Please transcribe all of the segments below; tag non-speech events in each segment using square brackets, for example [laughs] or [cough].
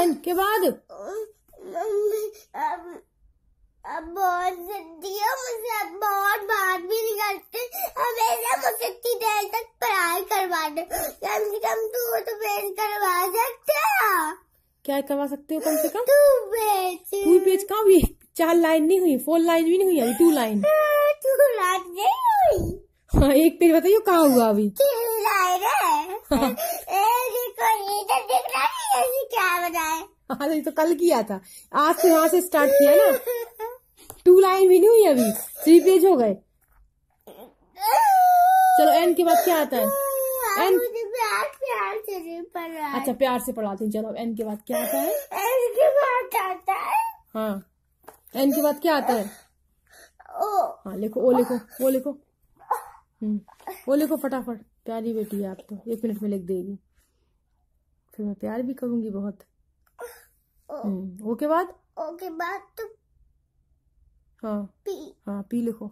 N के बाद? अब अब बहुत जल्दी है मुझे अब बहुत बात भी नहीं करते हमेशा मुझे इतनी देर तक पढ़ाई करवा दो कम से कम तू तो पेज करवा सकते क्या करवा सकते हो कम से कम? तू पेज टू पेज कहाँ हुई? चार लाइन नहीं हुई फोर लाइन भी नहीं हुई अभी टू लाइन तू लाइन नहीं हुई। हाँ एक पेज बताइए कहाँ हुआ अभी? तीन लाइन है [laughs] ए, देखो इधर दिख रहा है ये क्या ये तो कल किया था। आज से वहाँ से स्टार्ट किया ना। टू लाइन भी नहीं हुई अभी। थ्री पेज हो गए। चलो एन के बाद क्या आता है? एन- प्यार से है। अच्छा प्यार से पढ़ाती हूँ। चलो एन के बाद क्या आता है? एन के बाद आता है। हाँ। एन के बाद क्या आता है? ओ। हाँ लिखो ओ लिखो ओ लिखो। हम्म ओ लिखो फटाफट। प्यारी बेटी है आप तो। एक मिनट में लिख देगी। फिर मैं प्यार भी करूँगी बहुत। ओ हम्म ओ के बाद? ओ के बाद तो हाँ। पी। हाँ पी लिखो।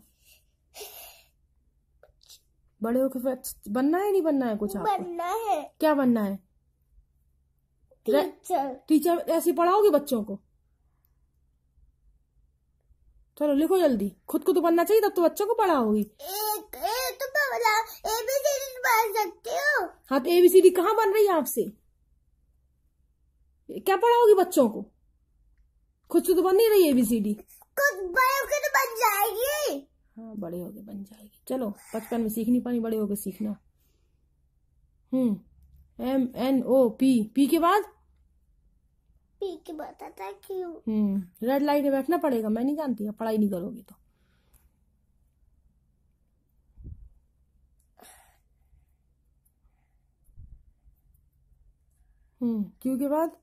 बड़े होके फिर बनना है नहीं बनना है कुछ आपको? बनना है। क्या बनना है? टीचर। टीचर ऐसे पढ़ाओगे बच्चों को? चलो लिखो जल्दी। खुद को तो बनना चाहिए तब तो बच्चों को पढ़ाओगी। एक ए तो बोला ए बी सी डी पढ़ सकते हो? हाँ तो एबीसीडी कहाँ बन रही है आपसे? क्या पढ़ाओगी बच्चों को? खुद से तो बन नहीं रही एबीसीडी खुद बड़े होकर तो बन जाएगी। हाँ बड़े होके बन जाएगी। चलो बचपन में सीख नहीं पानी बड़े होके सीखना। हम्म M N O P P के बाद? पी के बताता क्यों हम्म रेड लाइट में बैठना पड़ेगा मैं नहीं जानती पढ़ाई नहीं करोगी तो। हम्म क्यू के बाद?